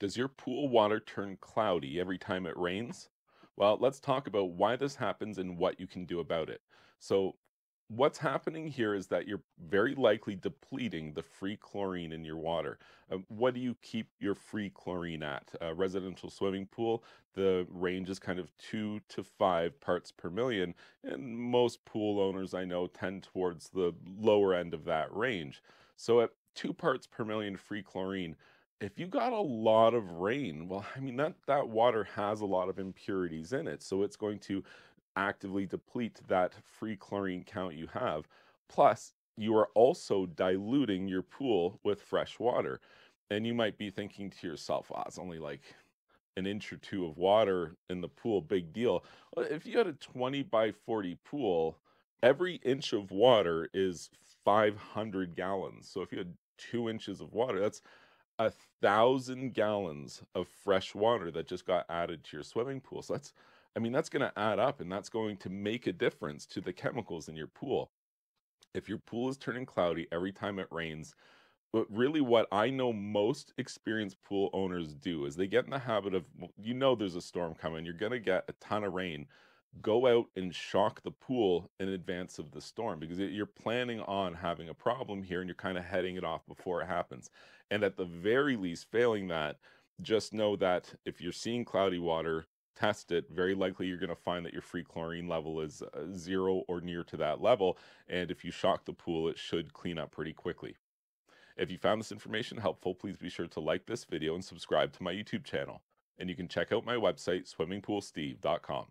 Does your pool water turn cloudy every time it rains? Well, let's talk about why this happens and what you can do about it. So, what's happening here is that you're very likely depleting the free chlorine in your water. Uh, what do you keep your free chlorine at? A residential swimming pool, the range is kind of two to five parts per million, and most pool owners I know tend towards the lower end of that range. So, at two parts per million free chlorine, if you got a lot of rain, well, I mean that that water has a lot of impurities in it, so it's going to actively deplete that free chlorine count you have. Plus, you are also diluting your pool with fresh water. And you might be thinking to yourself, oh, it's only like an inch or two of water in the pool, big deal. Well, if you had a 20 by 40 pool, every inch of water is 500 gallons. So if you had two inches of water, that's a thousand gallons of fresh water that just got added to your swimming pool. So that's, I mean, that's going to add up and that's going to make a difference to the chemicals in your pool. If your pool is turning cloudy every time it rains, but really what I know most experienced pool owners do is they get in the habit of, you know, there's a storm coming, you're going to get a ton of rain go out and shock the pool in advance of the storm because you're planning on having a problem here and you're kind of heading it off before it happens. And at the very least, failing that, just know that if you're seeing cloudy water, test it. Very likely you're going to find that your free chlorine level is uh, zero or near to that level. And if you shock the pool, it should clean up pretty quickly. If you found this information helpful, please be sure to like this video and subscribe to my YouTube channel. And you can check out my website, swimmingpoolsteve.com.